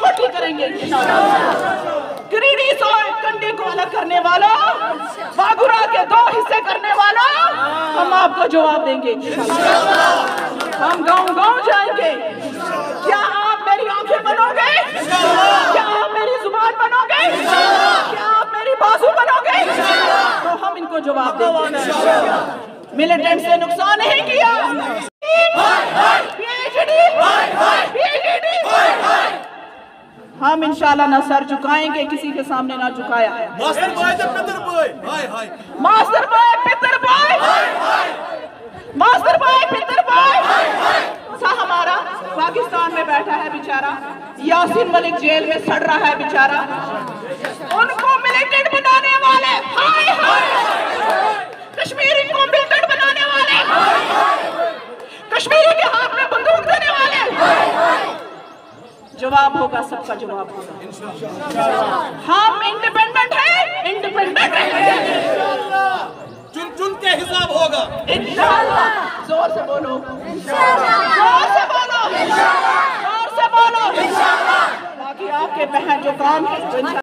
छोटी करेंगे गिरिडीह सौ कंडे को अलग करने वाला वागुरा के दो हिस्से करने वाला, हम आपको जवाब देंगे हम गाँव गाँव जाएँगे। क्या आप मेरी आँखें बनोगे क्या आप मेरी ज़ुबान बनोगे क्या आप मेरी बाजू बनोगे तो हम इनको जवाब देंगे। मिलिटेंट से नुकसान नहीं किया। हम इंशाल्लाह ना सर झुकाएँगे किसी के सामने ना झुकाया। मास्टर बॉय पितर boy. Hi hi. Master boy पितर बॉय। मास्टर बॉय पितर बॉय। सा हमारा पाकिस्तान में बैठा है बेचारा। यासिन मलिक जेल में सड़ रहा है बेचारा उनको मिलिटेंट बनाने वाले हाय हाय कश्मीरी को मिलिटेंट बनाने वाले कश्मीरी के हाथ में बंदूक देने वाले जवाब होगा सबका जवाब होगा। हम इंडिपेंडेंट है इंडिपेंडेंट चुन चुन के हिसाब होगा। इंशाल्लाह। ज़ोर से बोलो। ज़ोर से बोलो। ज़ोर से बोलो। बाकी आपके बहन जो काम है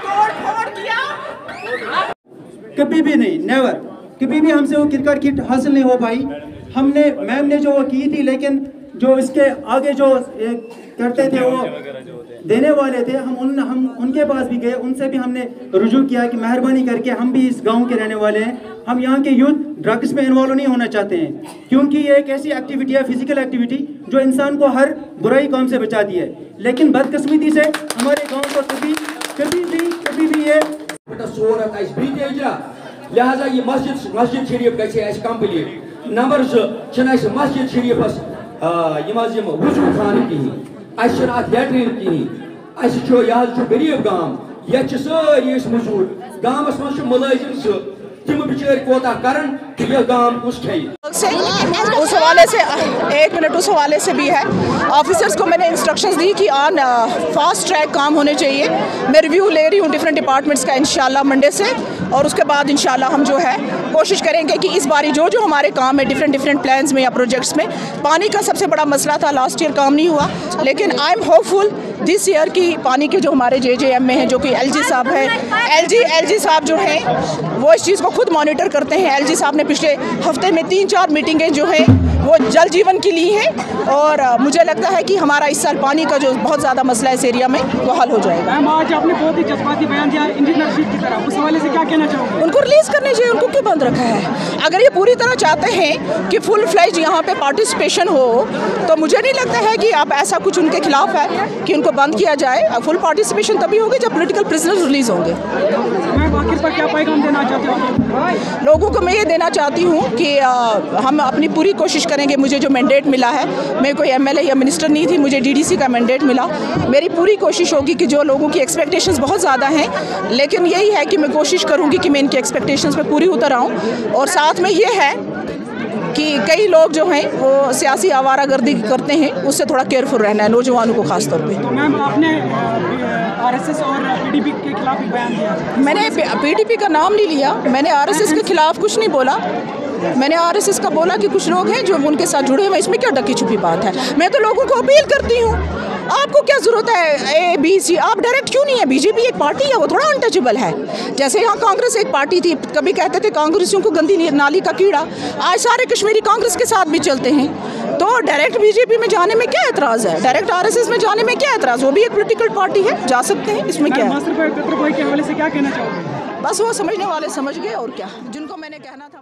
तोड़ फोड़ किया कभी भी नहीं नेवर कभी भी हमसे वो क्रिकेट किट हासिल नहीं हो पाई हमने मैम ने जो वो की थी लेकिन जो इसके आगे जो करते थे वो देने वाले थे हम उन हम उनके पास भी गए उनसे भी हमने रुजू किया कि मेहरबानी करके हम भी इस गाँव के रहने वाले हैं। हम यहाँ के यूथ ड्रग्स में इन्वॉल्व नहीं होना चाहते हैं क्योंकि ये एक ऐसी एक्टिविटी है फ़िज़िकल एक्टिविटी जो इंसान को हर बुराई काम से बचाती है। लेकिन बदकस्मती से हमारे गाँव को कभी कभी भी कभी भी ये लिहाजा ये मस्जिद मस्जिद शरीफ गए अस नंबर जो मस्जिद शरीफस वज़ू खान कहें अत लेटरिन कहें अस गरीब गाम ये सारी मजूर गामस मज मुलाजिम सह तिम बिचार कोता करन उस हवाले से, एक मिनट, उस हवाले से भी है। ऑफिसर्स को मैंने इंस्ट्रक्शंस दी कि ऑन फास्ट ट्रैक काम होने चाहिए। मैं रिव्यू ले रही हूँ डिफरेंट डिपार्टमेंट्स का, इंशाल्लाह मंडे से। और उसके बाद, इंशाल्लाह, हम जो है, कोशिश करेंगे कि इस बारी जो जो हमारे काम है डिफरेंट डिफरेंट प्लान्स में या प्रोजेक्ट्स में, पानी का सबसे बड़ा मसला था लास्ट ईयर काम नहीं हुआ। लेकिन I am hopeful this year की पानी के जो हमारे जे जे एम में हैं, जो कि एल जी साहब हैं एल जी एल जी साहब जो हैं, वो इस चीज़ को खुद मॉनिटर करते हैं। एल जी साहब ने पिछले हफ़्ते में तीन चार मीटिंगें जो हैं वो जल जीवन की ली हैं और मुझे लगता है कि हमारा इस साल पानी का जो बहुत ज़्यादा मसला है इस एरिया में वो हल हो जाएगा। मैम आज आपने बहुत ही जज्बाती बयान दिया इंजीनियरशिप की तरह। उस हवाले से क्या कहना चाहोगे? उनको रिलीज़ करने चाहिए उनको क्यों बंद रखा है? अगर ये पूरी तरह चाहते हैं कि फुल फ्लैज यहाँ पे पार्टिसिपेशन हो तो मुझे नहीं लगता है कि आप ऐसा कुछ उनके खिलाफ है कि उनको बंद किया जाए। फुल पार्टिसिपेशन तभी होगी जब पोलिटिकल प्रिजनर्स रिलीज़ होंगे। पर क्या पैगाम देना चाहते हो लोगों को मैं ये देना चाहती हूँ कि आ, हम अपनी पूरी कोशिश करेंगे मुझे जो मैंडेट मिला है मैं कोई एमएलए या मिनिस्टर नहीं थी मुझे डीडीसी का मैंडेट मिला। मेरी पूरी कोशिश होगी कि जो लोगों की एक्सपेक्टेशंस बहुत ज़्यादा हैं लेकिन यही है कि मैं कोशिश करूँगी कि मैं इनकी एक्सपेक्टेशंस पे पूरी उतर आऊँ। और साथ में ये है कि कई लोग जो हैं वो सियासी आवारा गर्दी करते हैं उससे थोड़ा केयरफुल रहना है नौजवानों को खास तौर पे। तो मैम आपने आरएसएस और पीडीपी के खिलाफ बयान दिया। मैंने पीडीपी का नाम नहीं लिया मैंने आरएसएस के खिलाफ कुछ नहीं बोला। मैंने आरएसएस का बोला कि कुछ लोग हैं जो उनके साथ जुड़े हुए हैं इसमें क्या डकी छुपी बात है? मैं तो लोगों को अपील करती हूँ आपको क्या ज़रूरत है? ए बी सी आप डायरेक्ट क्यों नहीं है? बीजेपी एक पार्टी है वो थोड़ा अनटचेबल है। जैसे यहाँ कांग्रेस एक पार्टी थी कभी कहते थे कांग्रेसियों को गंदी नाली का कीड़ा आज सारे कश्मीरी कांग्रेस के साथ भी चलते हैं। तो डायरेक्ट बीजेपी में जाने में क्या एतराज़ है? डायरेक्ट आरएसएस में जाने में क्या एतराज़ वो भी एक पोलिटिकल पार्टी है जा सकते हैं इसमें क्या है? बस वो समझने वाले समझ गए और क्या? जिनको मैंने कहना था